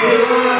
Deus.